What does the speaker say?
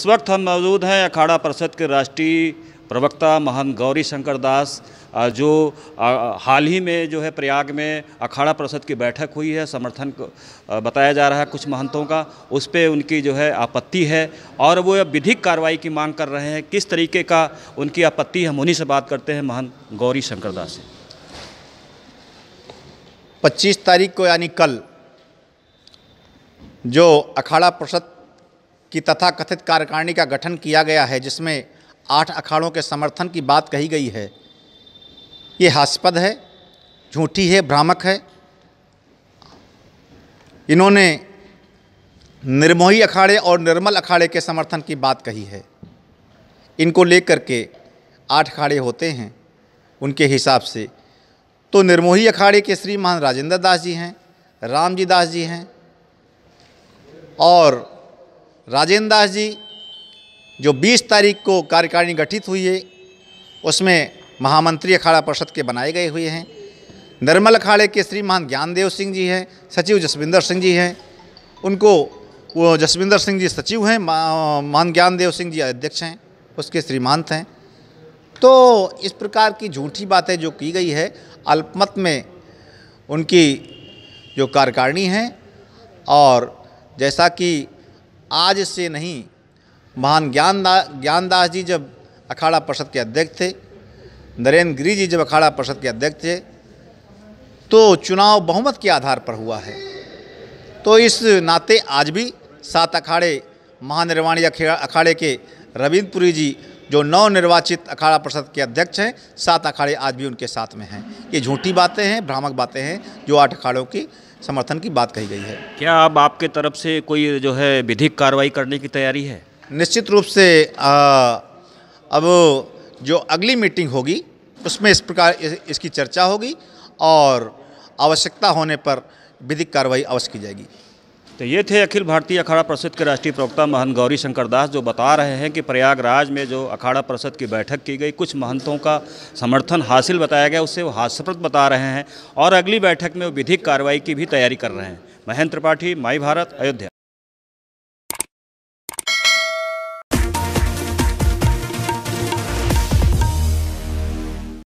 इस वक्त हम मौजूद हैं अखाड़ा परिषद के राष्ट्रीय प्रवक्ता महंत गौरी शंकर दास जो हाल ही में जो है प्रयाग में अखाड़ा परिषद की बैठक हुई है। समर्थन बताया जा रहा है कुछ महंतों का। उस पर उनकी जो है आपत्ति है और वो विधिक कार्रवाई की मांग कर रहे हैं। किस तरीके का उनकी आपत्ति हम उन्हीं से बात करते हैं। महंत गौरी शंकर दास से। 25 तारीख को यानी कल जो अखाड़ा परिषद की तथाकथित कार्यकारिणी का गठन किया गया है, जिसमें आठ अखाड़ों के समर्थन की बात कही गई है। ये हास्पद है, झूठी है, भ्रामक है। इन्होंने निर्मोही अखाड़े और निर्मल अखाड़े के समर्थन की बात कही है। इनको लेकर के आठ अखाड़े होते हैं, उनके हिसाब से। तो निर्मोही अखाड़े के श्री महान राजेंद्र दास जी हैं, रामजी दास जी हैं, और राजेंद्र दास जी, जो 20 तारीख को कार्यकारिणी गठित हुई है, उसमें महामंत्री अखाड़ा परिषद के बनाए गए हुए हैं। निर्मल अखाड़े के श्री महान ज्ञानदेव सिंह जी हैं, सचिव जसविंदर सिंह जी हैं। उनको, वो जसविंदर सिंह जी सचिव हैं महान ज्ञानदेव सिंह जी अध्यक्ष हैं, उसके श्रीमांत हैं। तो इस प्रकार की झूठी बातें जो की गई है, अल्पमत में उनकी जो कार्यकारिणी है, और जैसा कि आज से नहीं, महान ज्ञानदा, ज्ञानदास जी जब अखाड़ा परिषद के अध्यक्ष थे, नरेंद्र गिरी जी जब अखाड़ा परिषद के अध्यक्ष थे तो चुनाव बहुमत के आधार पर हुआ है। तो इस नाते आज भी सात अखाड़े, महानिर्वाणी अखाड़े के रविंद्रपुरी जी जो नव निर्वाचित अखाड़ा परिषद के अध्यक्ष हैं, सात अखाड़े आज भी उनके साथ में हैं। ये झूठी बातें हैं, भ्रामक बातें हैं, जो आठ अखाड़ों की समर्थन की बात कही गई है। क्या अब आपके तरफ़ से कोई जो है विधिक कार्रवाई करने की तैयारी है? निश्चित रूप से आ, अब जो अगली मीटिंग होगी उसमें इस प्रकार इसकी चर्चा होगी और आवश्यकता होने पर विधिक कार्रवाई अवश्य की जाएगी। तो ये थे अखिल भारतीय अखाड़ा परिषद के राष्ट्रीय प्रवक्ता महंत गौरी शंकर दास, जो बता रहे हैं कि प्रयागराज में जो अखाड़ा परिषद की बैठक की गई, कुछ महंतों का समर्थन हासिल बताया गया, उससे वो हास्यप्रद बता रहे हैं और अगली बैठक में वो विधिक कार्रवाई की भी तैयारी कर रहे हैं। महेंद्र त्रिपाठी, माई भारत, अयोध्या।